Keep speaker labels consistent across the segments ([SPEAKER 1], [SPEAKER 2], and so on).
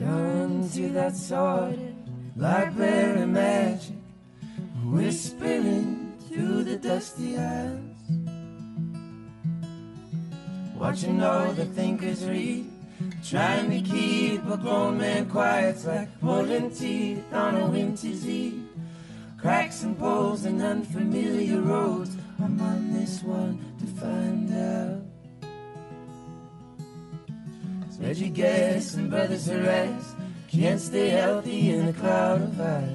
[SPEAKER 1] into that sort of library magic, whispering through the dusty aisles. Watching all the thinkers read, trying to keep a grown man quiet. Like pulling teeth on a winter's eve. Cracks and poles and unfamiliar roads. I'm on this one to find Reggie Guess and Brothers Harass can't stay healthy in a cloud of eyes.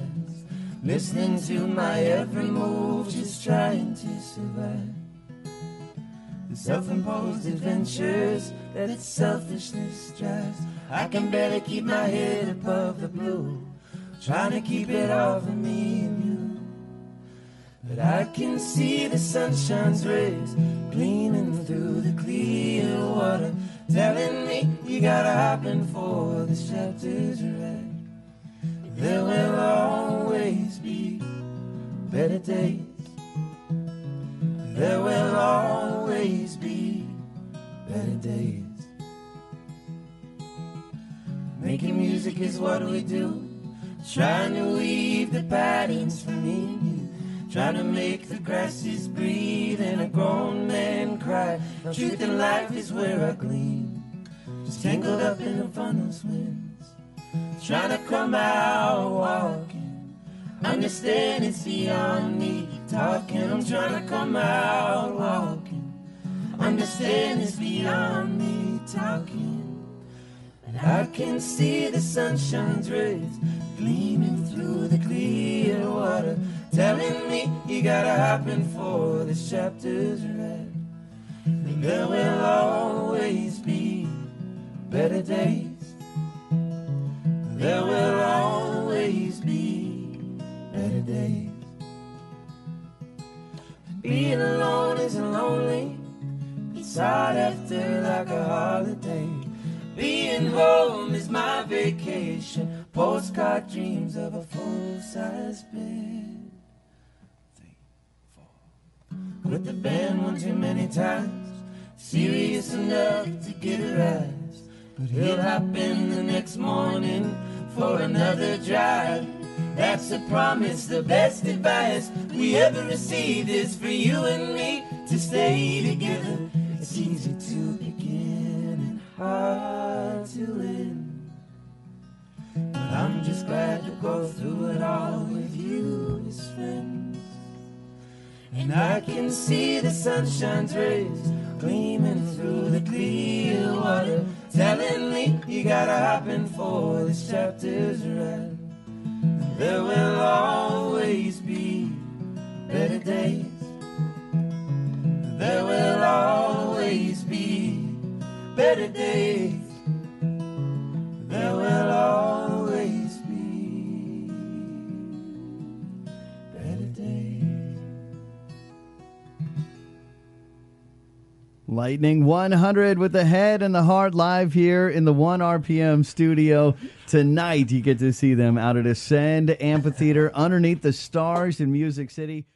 [SPEAKER 1] Listening to my every move, just trying to survive. The self-imposed adventures that its selfishness drives. I can barely keep my head above the blue, trying to keep it all for me and you. But I can see the sunshine's rays gleaming through the clear water, telling you gotta hop for the chapter's read. There will always be better days. There will always be better days. Making music is what we do. Trying to weave the patterns for me and you. Trying to make the grasses breathe and a grown man cry. Truth in life is where I gleam. Just tangled up in the funnel's winds. Trying to come out walking. Understand it's beyond me talking. I'm trying to come out walking. Understand it's beyond me talking. And I can see the sunshine's rays gleaming through the clear water, telling me you gotta hop in for this chapter's read. There will always be better days. There will always be better days. Being alone isn't lonely. It's hard after like a holiday. Being home is my vacation. Postcard dreams of a full-size bed. Three, four. Quit the band one too many times. Serious enough to get a rise. But he'll hop in the next morning for another drive. That's a promise, the best advice we ever received is for you and me to stay together. It's easy to begin and hard to end. But I'm just glad to go through it all with you as friends. And I can see the sunshine's rays gleaming through the clear water, telling me you gotta hop in for this chapter's read. There will always be better days.
[SPEAKER 2] Lightning 100 with the head and the heart live here in the ONErpm studio. Tonight, you get to see them out at Ascend Amphitheater underneath the stars in Music City.